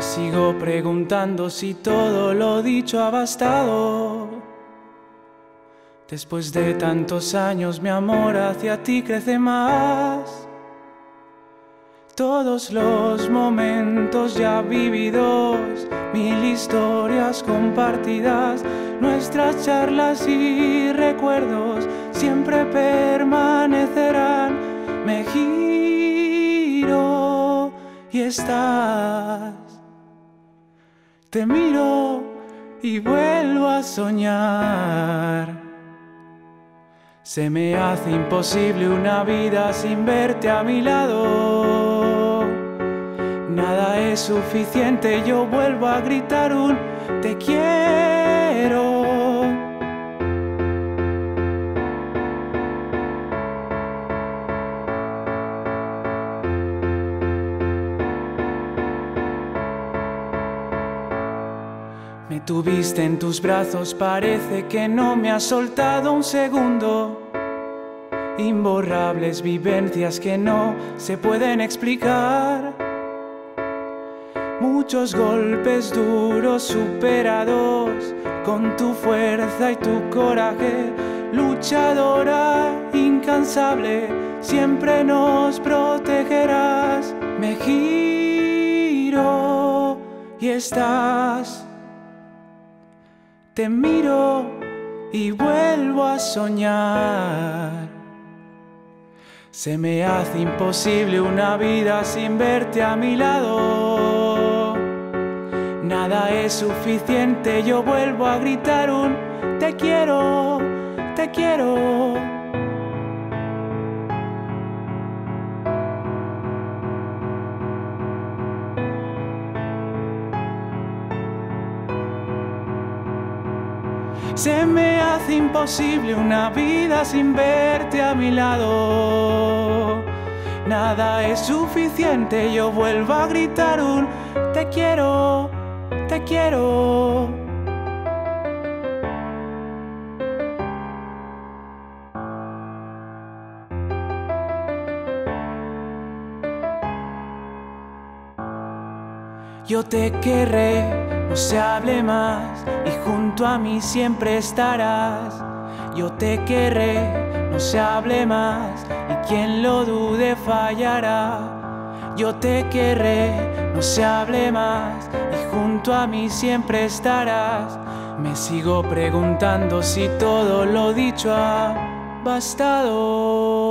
sigo preguntando si todo lo dicho ha bastado. Después de tantos años mi amor hacia ti crece más. Todos los momentos ya vividos, mil historias compartidas, nuestras charlas y recuerdos siempre permanecerán. Me giro y estás. Te miro y vuelvo a soñar. Se me hace imposible una vida sin verte a mi lado. Nada es suficiente, yo vuelvo a gritar un te quiero. Me tuviste en tus brazos, parece que no me has soltado un segundo. Imborrables vivencias que no se pueden explicar. Muchos golpes duros superados con tu fuerza y tu coraje. Luchadora, incansable, siempre nos protegerás. Me giro y estás te miro y vuelvo a soñar. Se me hace imposible una vida sin verte a mi lado. Nada es suficiente, yo vuelvo a gritar un te quiero, te quiero. Se me hace imposible una vida sin verte a mi lado. Nada es suficiente, yo vuelvo a gritar un te quiero, te quiero. Yo te querré, no se hable más y junto a mí siempre estarás. Yo te querré, no se hable más y quien lo dude fallará. Yo te querré, no se hable más y junto a mí siempre estarás. Me sigo preguntando si todo lo dicho ha bastado.